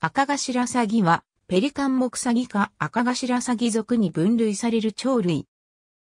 赤頭サギは、ペリカンモクサギか赤頭サギ属に分類される鳥類。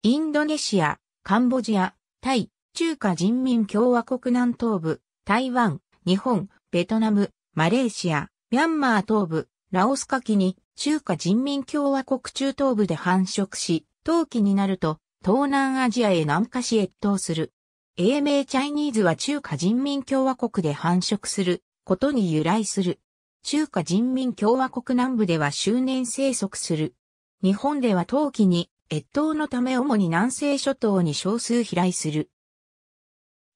インドネシア、カンボジア、タイ、中華人民共和国南東部、台湾、日本、ベトナム、マレーシア、ミャンマー東部、ラオスカキに中華人民共和国中東部で繁殖し、冬季になると東南アジアへ南下し越冬する。英名チャイニーズは中華人民共和国で繁殖することに由来する。中華人民共和国南部では周年生息する。日本では冬季に越冬のため主に南西諸島に少数飛来する。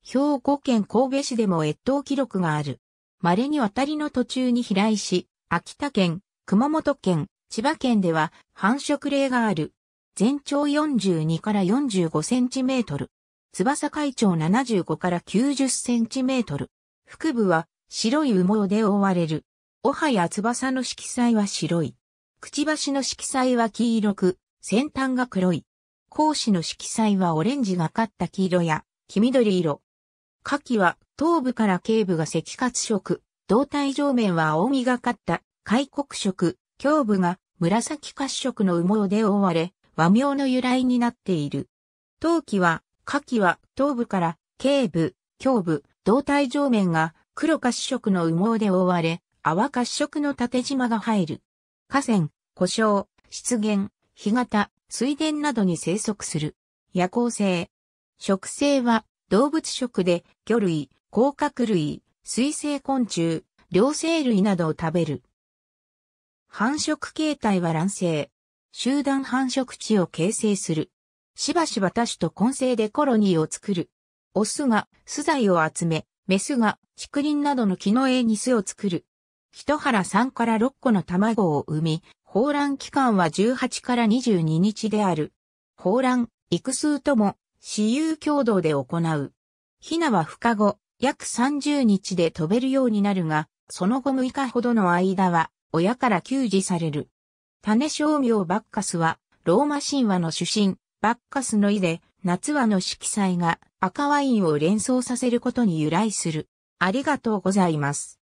兵庫県神戸市でも越冬記録がある。稀に渡りの途中に飛来し、秋田県、熊本県、千葉県では繁殖例がある。全長42から45センチメートル。翼海長75から90センチメートル。腹部は白い羽毛で覆われる。おはや翼の色彩は白い。くちばしの色彩は黄色く、先端が黒い。甲子の色彩はオレンジがかった黄色や黄緑色。下記は頭部から頸部が赤褐色、胴体上面は青みがかった開国色、胸部が紫褐色の羽毛で覆われ、和名の由来になっている。陶器は、下記は頭部から頸部、胸部、胴体上面が黒褐色の羽毛で覆われ、泡褐色の縦縞が入る。河川、故障、湿原、干潟、水田などに生息する。夜行性。食性は動物食で魚類、甲殻類、水生昆虫、両生類などを食べる。繁殖形態は卵生。集団繁殖地を形成する。しばしば多種と混成でコロニーを作る。オスが巣材を集め、メスが竹林などの木の絵に巣を作る。一腹3から6個の卵を産み、放卵期間は18から22日である。放卵、育数とも、私有共同で行う。ヒナは孵化後、約30日で飛べるようになるが、その後6日ほどの間は、親から給仕される。種商名バッカスは、ローマ神話の主神、バッカスの意で、夏はの色彩が赤ワインを連想させることに由来する。ありがとうございます。